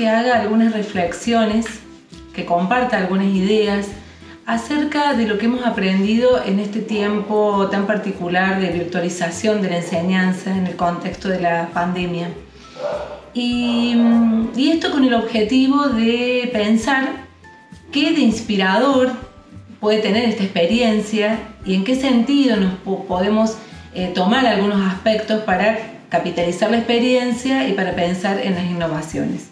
que haga algunas reflexiones, que comparta algunas ideas acerca de lo que hemos aprendido en este tiempo tan particular de virtualización de la enseñanza en el contexto de la pandemia. Y, y esto con el objetivo de pensar qué de inspirador puede tener esta experiencia y en qué sentido nos podemos eh, tomar algunos aspectos para capitalizar la experiencia y para pensar en las innovaciones.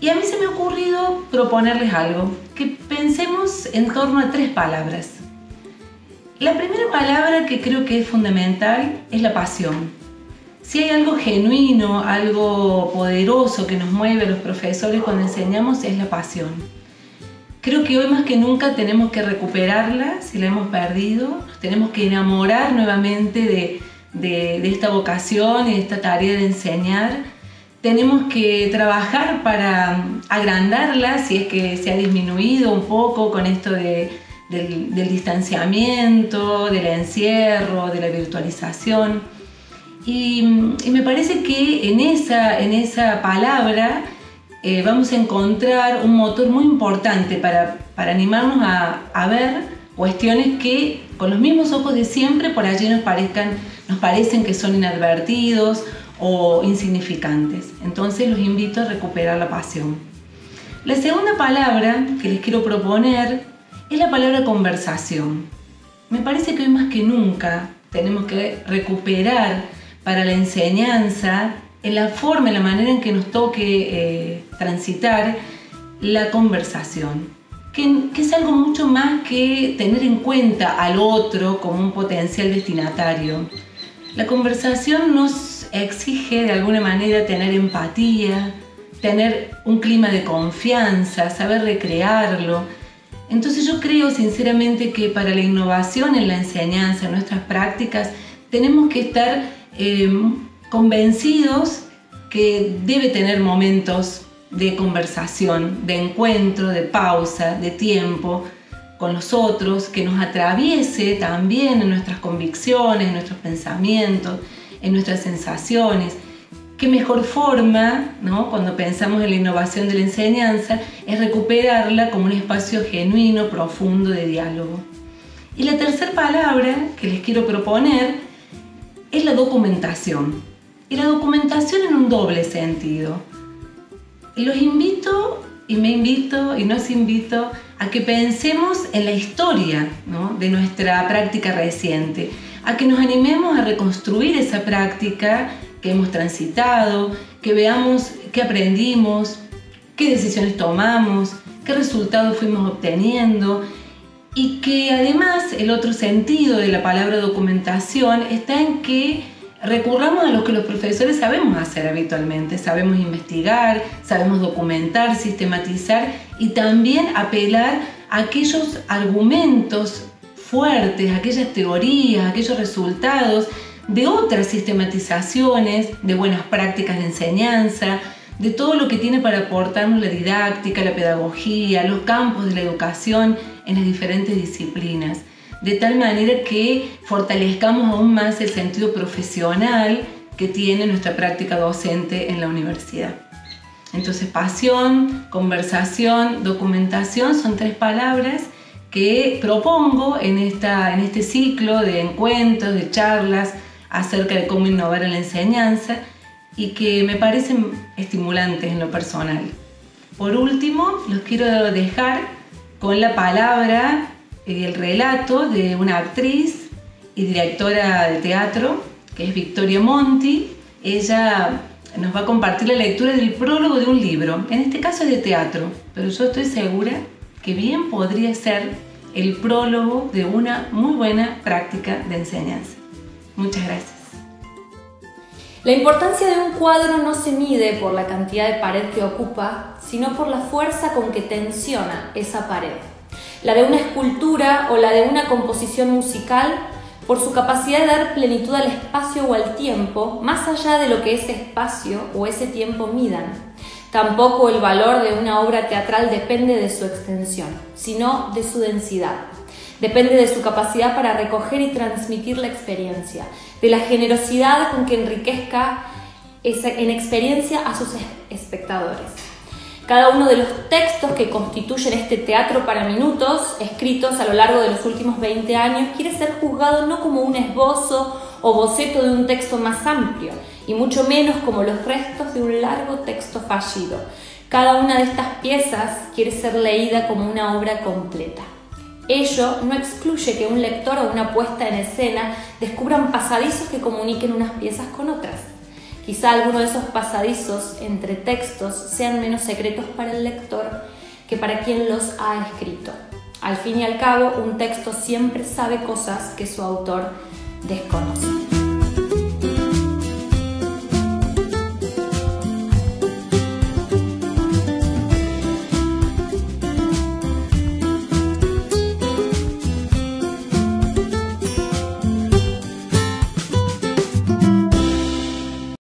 Y a mí se me ha ocurrido proponerles algo, que pensemos en torno a tres palabras. La primera palabra que creo que es fundamental es la pasión. Si hay algo genuino, algo poderoso que nos mueve a los profesores cuando enseñamos es la pasión. Creo que hoy más que nunca tenemos que recuperarla si la hemos perdido, nos tenemos que enamorar nuevamente de, de, esta vocación y de esta tarea de enseñar. Tenemos que trabajar para agrandarla si es que se ha disminuido un poco con esto de, del, distanciamiento, del encierro, de la virtualización. Y, me parece que en esa, en esa palabra eh, vamos a encontrar un motor muy importante para, animarnos a, ver cuestiones que con los mismos ojos de siempre por allí nos, parezcan, nos parecen que son inadvertidos o insignificantes. Entonces los invito a recuperar la pasión. La segunda palabra que les quiero proponer es la palabra conversación. Me parece que hoy más que nunca tenemos que recuperar para la enseñanza en la forma, en la manera en que nos toque eh, transitar la conversación, que, es algo mucho más que tener en cuenta al otro como un potencial destinatario. La conversación nos exige de alguna manera tener empatía, tener un clima de confianza, saber recrearlo. Entonces yo creo sinceramente que para la innovación en la enseñanza, en nuestras prácticas, tenemos que estar eh, convencidos que debe tener momentos de conversación, de encuentro, de pausa, de tiempo con los otros, que nos atraviese también en nuestras convicciones, en nuestros pensamientos, en nuestras sensaciones. Qué mejor forma, ¿no? cuando pensamos en la innovación de la enseñanza, es recuperarla como un espacio genuino, profundo de diálogo. Y la tercera palabra que les quiero proponer es la documentación. Y la documentación en un doble sentido. Los invito y me invito y nos invito a que pensemos en la historia de nuestra práctica reciente, a que nos animemos a reconstruir esa práctica que hemos transitado, que veamos qué aprendimos, qué decisiones tomamos, qué resultados fuimos obteniendo y que además el otro sentido de la palabra documentación está en que recurramos a lo que los profesores sabemos hacer habitualmente. Sabemos investigar, sabemos documentar, sistematizar y también apelar a aquellos argumentos fuertes, aquellas teorías, aquellos resultados de otras sistematizaciones, de buenas prácticas de enseñanza, de todo lo que tiene para aportarnos la didáctica, la pedagogía, los campos de la educación en las diferentes disciplinas de tal manera que fortalezcamos aún más el sentido profesional que tiene nuestra práctica docente en la universidad. Entonces, pasión, conversación, documentación son tres palabras que propongo en, esta, en este ciclo de encuentros, de charlas acerca de cómo innovar en la enseñanza y que me parecen estimulantes en lo personal. Por último, los quiero dejar con la palabra el relato de una actriz y directora de teatro, que es Victoria Monti. Ella nos va a compartir la lectura del prólogo de un libro, en este caso es de teatro, pero yo estoy segura que bien podría ser el prólogo de una muy buena práctica de enseñanza. Muchas gracias. La importancia de un cuadro no se mide por la cantidad de pared que ocupa, sino por la fuerza con que tensiona esa pared la de una escultura o la de una composición musical, por su capacidad de dar plenitud al espacio o al tiempo, más allá de lo que ese espacio o ese tiempo midan. Tampoco el valor de una obra teatral depende de su extensión, sino de su densidad. Depende de su capacidad para recoger y transmitir la experiencia, de la generosidad con que enriquezca en experiencia a sus espectadores. Cada uno de los textos que constituyen este teatro para minutos, escritos a lo largo de los últimos 20 años, quiere ser juzgado no como un esbozo o boceto de un texto más amplio, y mucho menos como los restos de un largo texto fallido. Cada una de estas piezas quiere ser leída como una obra completa. Ello no excluye que un lector o una puesta en escena descubran pasadizos que comuniquen unas piezas con otras. Quizá alguno de esos pasadizos entre textos sean menos secretos para el lector que para quien los ha escrito. Al fin y al cabo, un texto siempre sabe cosas que su autor desconoce.